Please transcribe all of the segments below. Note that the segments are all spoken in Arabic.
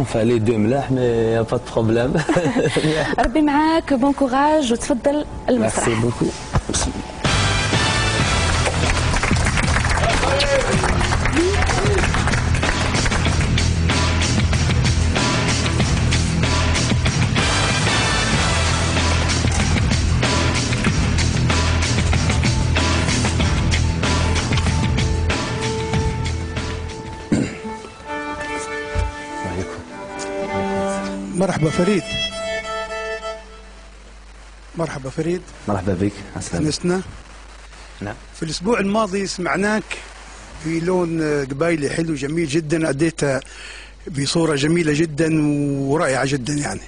فالي دو ملاح mais pas de problème ربي معاك bon courage وتفضل المسرح merci beaucoup مرحبا فريد. مرحبا فريد. مرحبا بك. أنسنا نعم. في الأسبوع الماضي سمعناك في لون قبايلي حلو جميل جدا أديتها بصورة جميلة جدا ورائعة جدا يعني.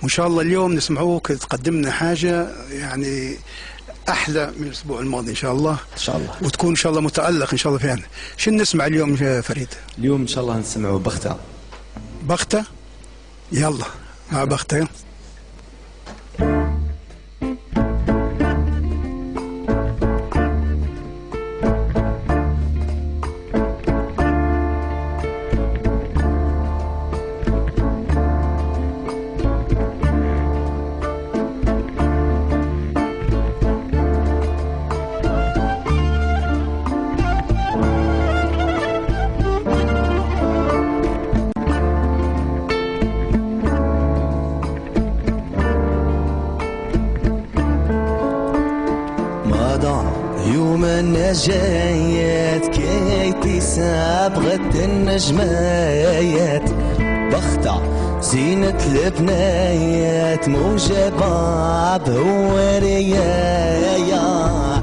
وإن شاء الله اليوم نسمعوك تقدمنا حاجة يعني أحلى من الأسبوع الماضي إن شاء الله. إن شاء الله. وتكون إن شاء الله متألق إن شاء الله فيها. شنو نسمع اليوم يا فريد؟ اليوم إن شاء الله نسمعوا بختة. بختة؟ يلا مع بختة يوم النجايات كي تسابغت النجمايات بختة زينة البنايات موجبة بهوريايا بختة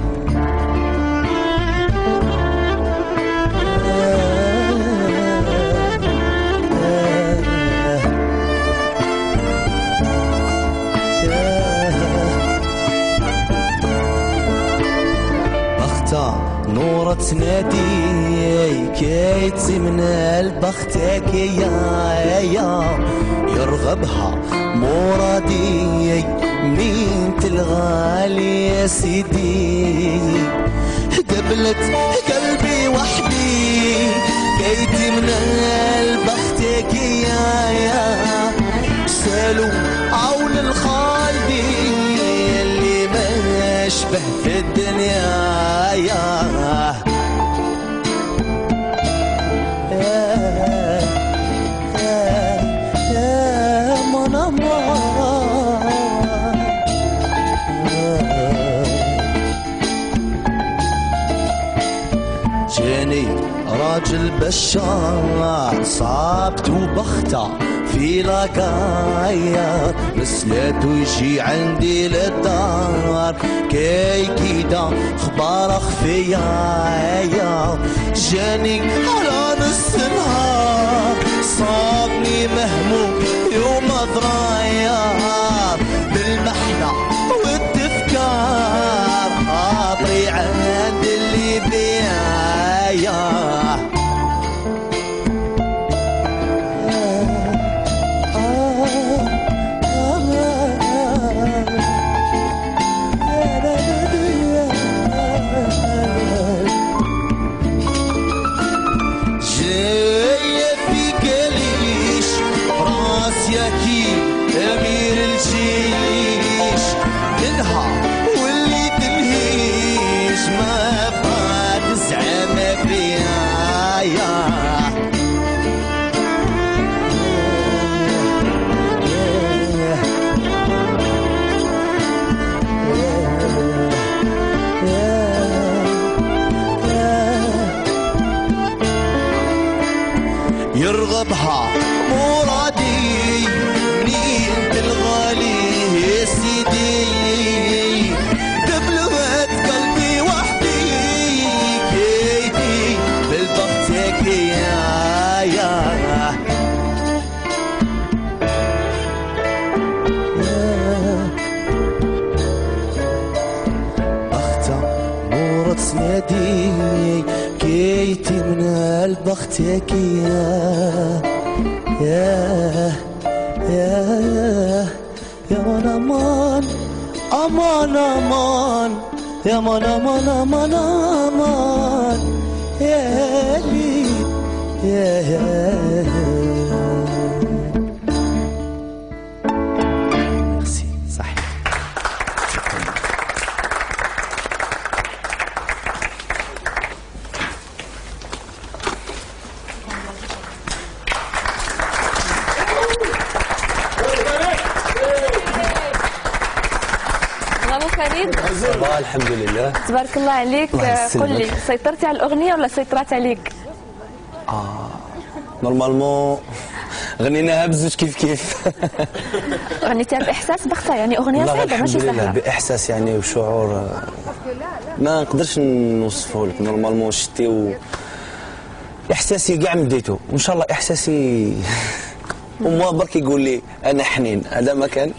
نورة تنادي كي تمنى البختك يا يا. يرغبها مرادي مين تلغالي يا سيدي. قبلت قلبي وحدي كي تمنى البختك يا يا. سالوا عون الخالدي اللي ما يشبه في الدنيا يا يا. جاني راجل بشار صابت وبختة في لقايا. مسلته يجي عندي للدار كي كيدا خبار خفيا جاني على نص نهار صابني مهموم يرغبها. مرادي البختك يا يا يا يا من أمان أمان أمان يا من أمان أمان أمان يا فريد صباح الحمد لله. تبارك الله عليك. قل لي سيطرتي على الأغنية ولا سيطرات عليك؟ normalement غنيناها بزوج كيف كيف. غنيتيها باحساس بختها يعني أغنية صعبه ماشي سهله بإحساس يعني وشعور آه، ما نقدرش نوصفه لك normalement شتي و إحساسي كاع مديته وإن شاء الله إحساسي وما برك يقول لي أنا حنين هذا ما كان.